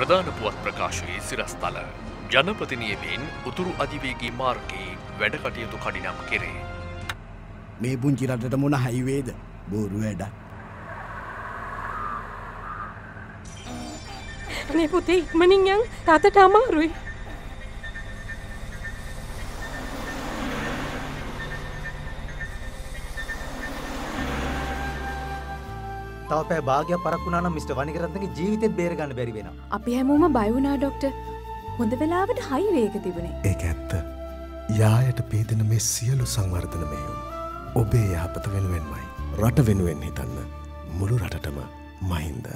ප්‍රධාන පුවත් ප්‍රකාශයේ සිරස්තල. ජනපතිනියමෙන් උතුරු අධිවේගේ මාර්ගයේ වැඩකටයුතු කඩිනම් කෙරේ. මේ පුංචි රටට මොන හයිවේද බෝරු වැඩ අනේ පුතේ ඉක්මනින් යන් තාතට අමාරුයි. තව පෑ භාගයක් පරක්ුණා නම් මිස්ටර් වනිකරත්නගේ ජීවිතෙත් බේරගන්න බැරි වෙනවා. අපි හැමෝම බයවුනා ඩොක්ට හොඳ වෙලාවට හයිවේක තිබුණේ. ඒක ඇත්ත. යායට පේදෙන මේ සියලු සංවර්ධන මෙයුම් ඔබේ යහපත වෙනුවෙන්මයි රට වෙනුවෙන් හිතන්න. මුළු රටටම මහින්ද.